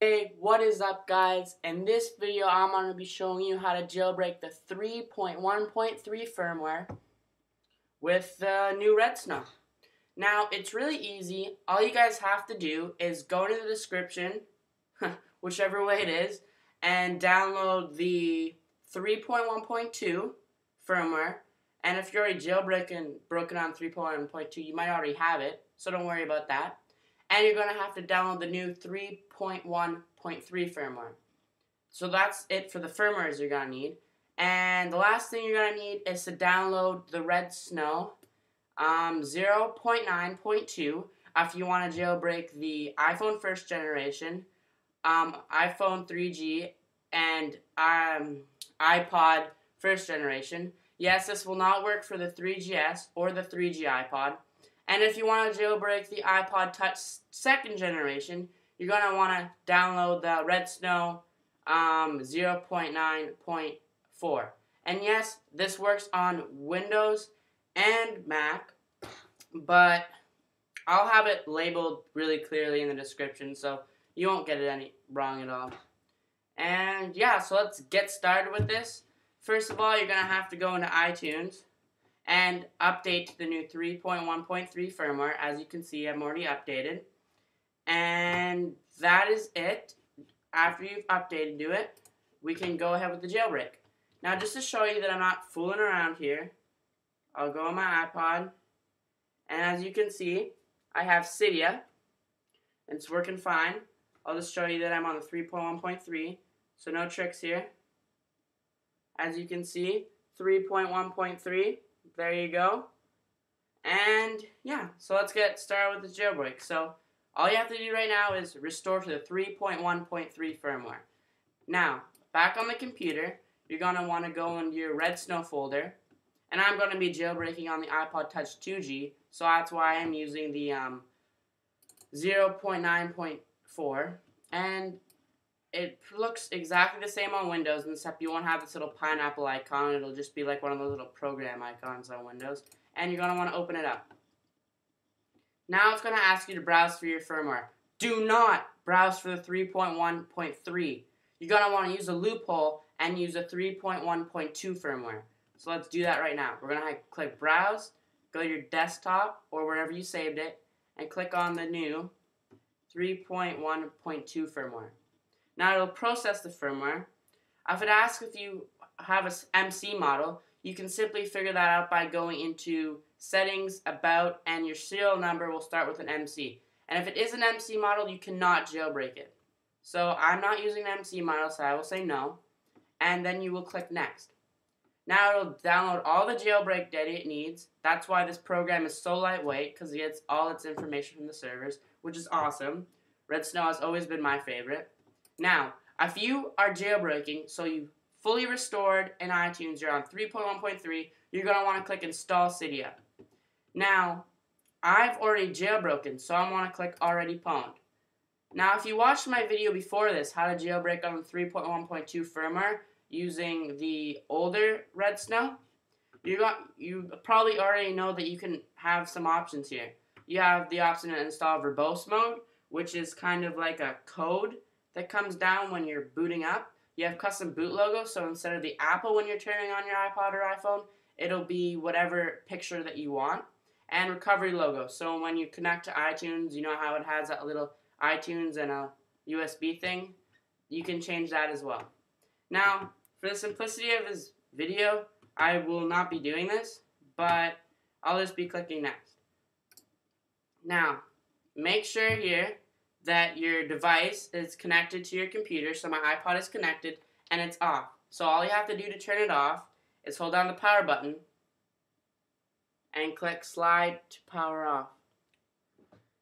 Hey, what is up guys? In this video I'm going to be showing you how to jailbreak the 3.1.3 firmware with the new Redsn0w. Now, it's really easy. All you guys have to do is go to the description, whichever way it is, and download the 3.1.2 firmware. And if you're already jailbroken broken on 3.1.2, you might already have it, so don't worry about that and you're going to have to download the new 3.1.3 firmware. So that's it for the firmwares you're going to need. And the last thing you're going to need is to download the Redsn0w um, 0.9.2 if you want to jailbreak the iPhone first generation, um, iPhone 3G, and um, iPod first generation. Yes, this will not work for the 3GS or the 3G iPod. And if you want to jailbreak the iPod Touch second generation, you're going to want to download the Redsn0w um, 0.9.4. And yes, this works on Windows and Mac, but I'll have it labeled really clearly in the description so you won't get it any wrong at all. And yeah, so let's get started with this. First of all, you're going to have to go into iTunes and update to the new 3.1.3 firmware. As you can see, I'm already updated. And that is it. After you've updated to it, we can go ahead with the jailbreak. Now, just to show you that I'm not fooling around here, I'll go on my iPod. And as you can see, I have Cydia. And it's working fine. I'll just show you that I'm on the 3.1.3. So no tricks here. As you can see, 3.1.3 there you go. And yeah, so let's get started with the jailbreak. So all you have to do right now is restore to the 3.1.3 firmware. Now, back on the computer, you're going to want to go into your Redsn0w folder. And I'm going to be jailbreaking on the iPod Touch 2G, so that's why I'm using the um, 0.9.4. And it looks exactly the same on Windows, except you won't have this little pineapple icon. It'll just be like one of those little program icons on Windows. And you're going to want to open it up. Now it's going to ask you to browse for your firmware. Do not browse for the 3.1.3. You're going to want to use a loophole and use a 3.1.2 firmware. So let's do that right now. We're going to click Browse, go to your desktop or wherever you saved it, and click on the new 3.1.2 firmware. Now it'll process the firmware. If it asks if you have a MC model, you can simply figure that out by going into settings, about, and your serial number will start with an MC. And if it is an MC model, you cannot jailbreak it. So I'm not using an MC model, so I will say no. And then you will click next. Now it'll download all the jailbreak data it needs. That's why this program is so lightweight, because it gets all its information from the servers, which is awesome. Redsn0w has always been my favorite. Now, if you are jailbreaking, so you fully restored in iTunes, you're on 3.1.3, you're going to want to click Install Cydia. Now, I've already jailbroken, so I want to click Already Pwned. Now, if you watched my video before this, how to jailbreak on 3.1.2 firmware using the older Redsn0w, you got you probably already know that you can have some options here. You have the option to install verbose mode, which is kind of like a code that comes down when you're booting up. You have custom boot logo, so instead of the Apple when you're turning on your iPod or iPhone, it'll be whatever picture that you want. And recovery logo, so when you connect to iTunes, you know how it has that little iTunes and a USB thing? You can change that as well. Now, for the simplicity of this video, I will not be doing this, but I'll just be clicking next. Now, make sure here that your device is connected to your computer. So my iPod is connected and it's off. So all you have to do to turn it off is hold down the power button and click slide to power off.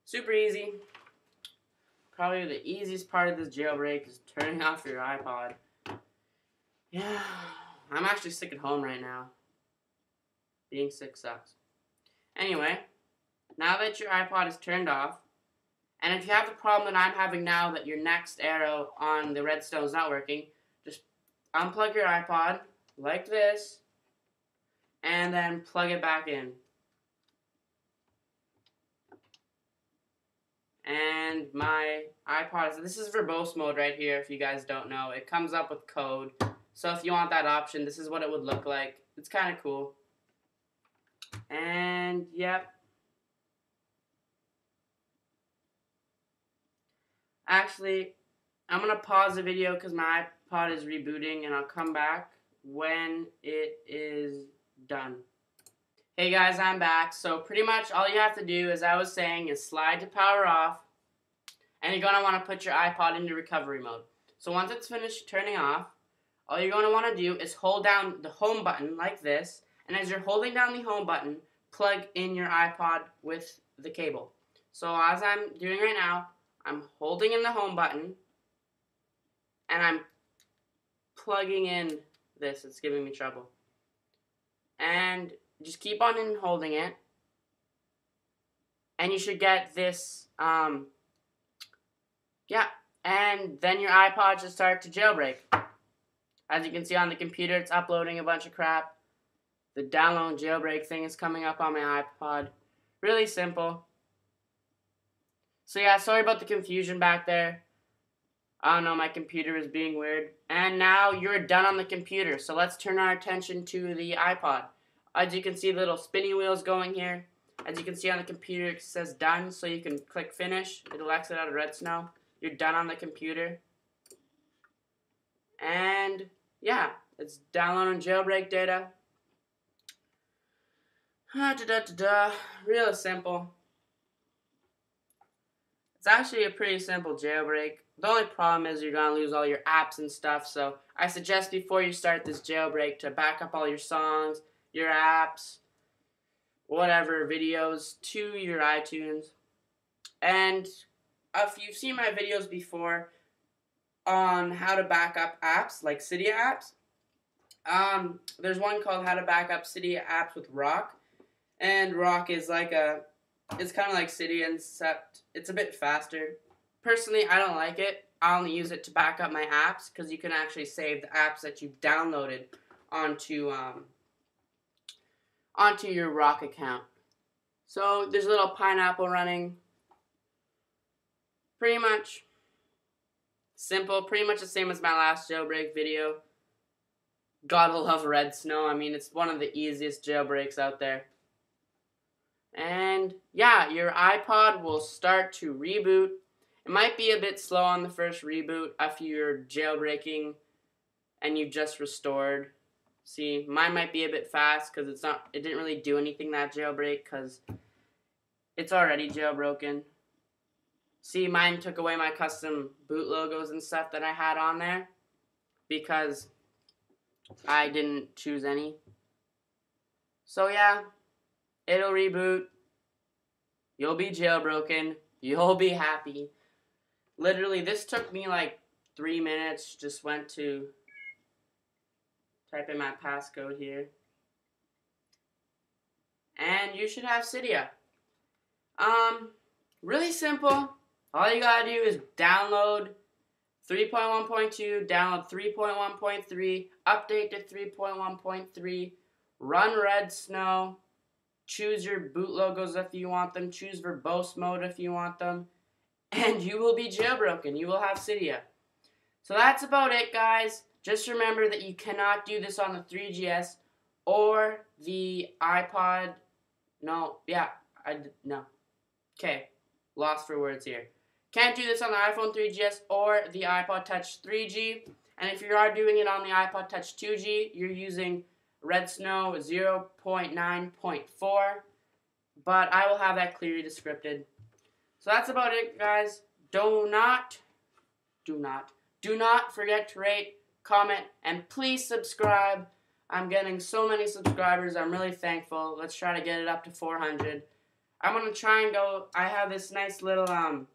Super easy. Probably the easiest part of this jailbreak is turning off your iPod. Yeah, I'm actually sick at home right now. Being sick sucks. Anyway, now that your iPod is turned off, and if you have the problem that I'm having now that your next arrow on the Redsn0w is not working, just unplug your iPod like this and then plug it back in. And my iPod, this is verbose mode right here if you guys don't know. It comes up with code. So if you want that option, this is what it would look like. It's kind of cool. And yep. Actually, I'm going to pause the video because my iPod is rebooting and I'll come back when it is done. Hey guys, I'm back. So pretty much all you have to do, as I was saying, is slide to power off. And you're going to want to put your iPod into recovery mode. So once it's finished turning off, all you're going to want to do is hold down the home button like this. And as you're holding down the home button, plug in your iPod with the cable. So as I'm doing right now, I'm holding in the home button and I'm plugging in this. It's giving me trouble. And just keep on in holding it. And you should get this, um, yeah. And then your iPod should start to jailbreak. As you can see on the computer, it's uploading a bunch of crap. The download jailbreak thing is coming up on my iPod. Really simple. So yeah, sorry about the confusion back there. I don't know, my computer is being weird. And now you're done on the computer, so let's turn our attention to the iPod. As you can see, little spinny wheels going here. As you can see on the computer, it says done, so you can click finish. It'll exit out of Redsn0w. You're done on the computer. And yeah, it's downloading jailbreak data. da, da, da, da. Real simple. It's actually a pretty simple jailbreak. The only problem is you're going to lose all your apps and stuff, so I suggest before you start this jailbreak to back up all your songs, your apps, whatever, videos to your iTunes. And if you've seen my videos before on how to back up apps, like Cydia apps, um, there's one called How to Back Up Cydia Apps with Rock. And Rock is like a, it's kind of like Cydia, except it's a bit faster personally, I don't like it. I only use it to back up my apps because you can actually save the apps that you've downloaded onto um, onto your Rock account. So there's a little pineapple running. Pretty much simple, pretty much the same as my last jailbreak video. Gotta love Redsn0w. I mean, it's one of the easiest jailbreaks out there. And yeah, your iPod will start to reboot it might be a bit slow on the first reboot after you're jailbreaking and you just restored. See, mine might be a bit fast because it's not. It didn't really do anything that jailbreak because it's already jailbroken. See, mine took away my custom boot logos and stuff that I had on there because I didn't choose any. So yeah, it'll reboot. You'll be jailbroken. You'll be happy. Literally, this took me like three minutes. Just went to type in my passcode here. And you should have Cydia. Um, really simple. All you gotta do is download 3.1.2, download 3.1.3, update to 3.1.3, run Redsn0w, choose your boot logos if you want them, choose verbose mode if you want them, and you will be jailbroken. You will have Cydia. So that's about it, guys. Just remember that you cannot do this on the 3GS or the iPod. No, yeah, I no. Okay, lost for words here. Can't do this on the iPhone 3GS or the iPod Touch 3G. And if you are doing it on the iPod Touch 2G, you're using Redsn0w 0.9.4. But I will have that clearly descripted so that's about it, guys. Do not, do not, do not forget to rate, comment, and please subscribe. I'm getting so many subscribers. I'm really thankful. Let's try to get it up to 400. I'm going to try and go. I have this nice little um,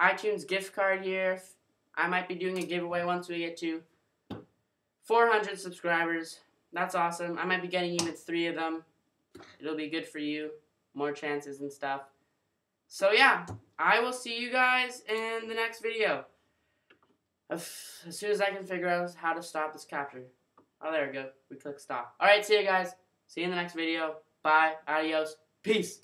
iTunes gift card here. I might be doing a giveaway once we get to 400 subscribers. That's awesome. I might be getting even three of them. It'll be good for you. More chances and stuff. So yeah, I will see you guys in the next video. As soon as I can figure out how to stop this capture. Oh, there we go. We click stop. Alright, see you guys. See you in the next video. Bye. Adios. Peace.